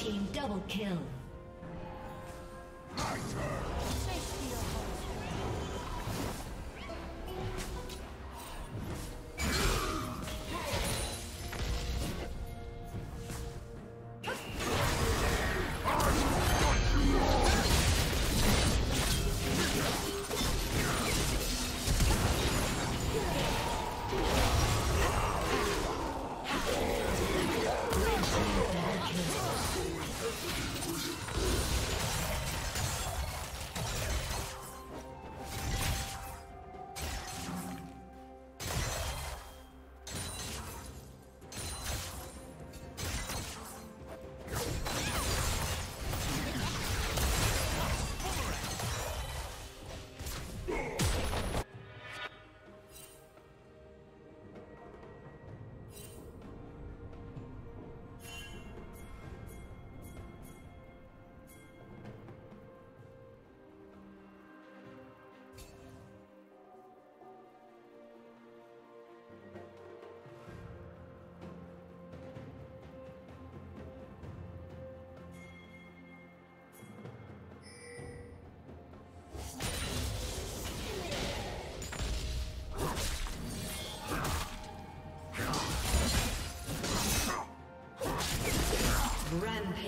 Team double kill.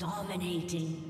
Dominating.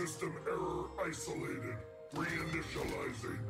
System error isolated. Reinitializing.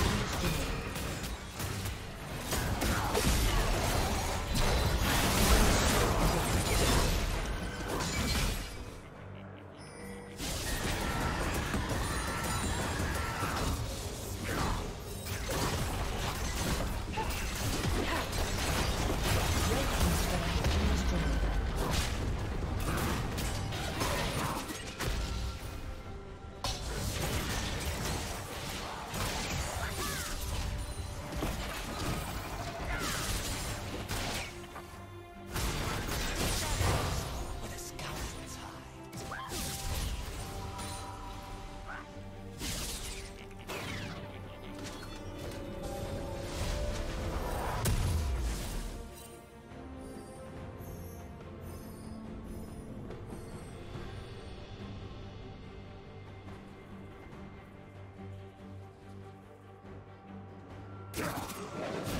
disconnected.